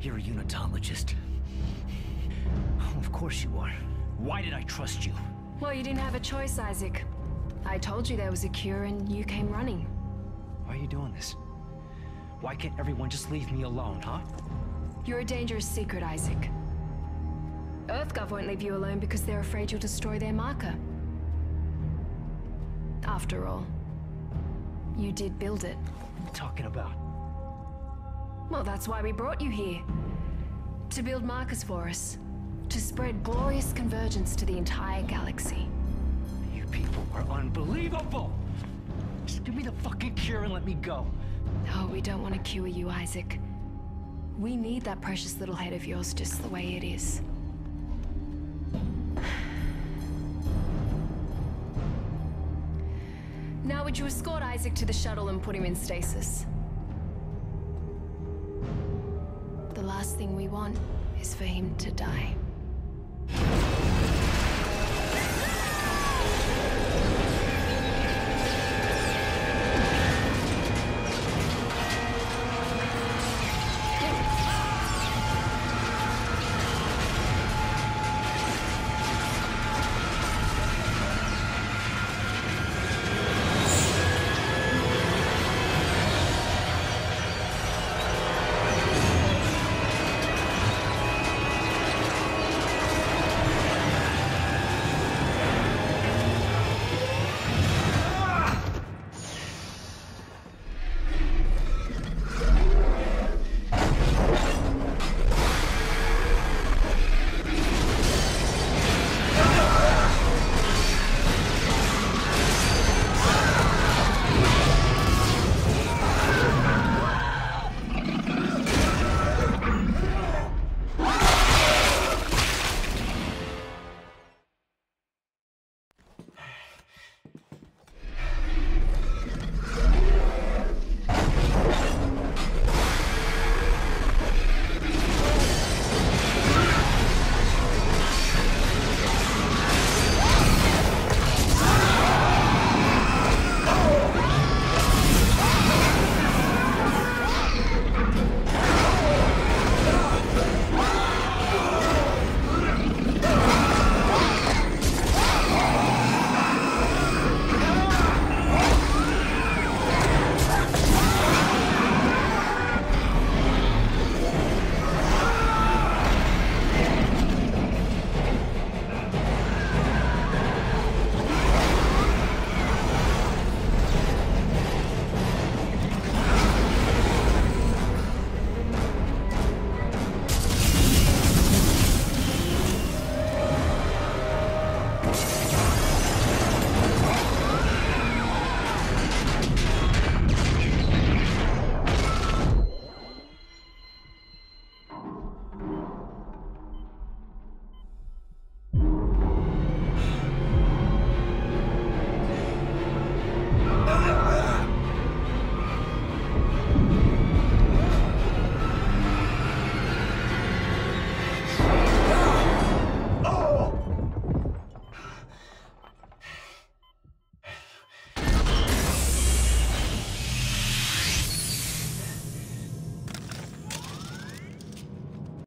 You're a unitologist. Oh, of course you are. Why did I trust you? Well, you didn't have a choice, Isaac. I told you there was a cure and you came running. Why are you doing this? Why can't everyone just leave me alone, huh? You're a dangerous secret, Isaac. EarthGov won't leave you alone because they're afraid you'll destroy their marker. After all, you did build it. What are you talking about? Well, that's why we brought you here. To build markers for us. To spread glorious convergence to the entire galaxy. You people are unbelievable! Just give me the fucking cure and let me go. Oh, we don't want to cure you, Isaac. We need that precious little head of yours just the way it is. Now would you escort Isaac to the shuttle and put him in stasis? Last thing we want is for him to die.